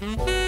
Mm-hmm.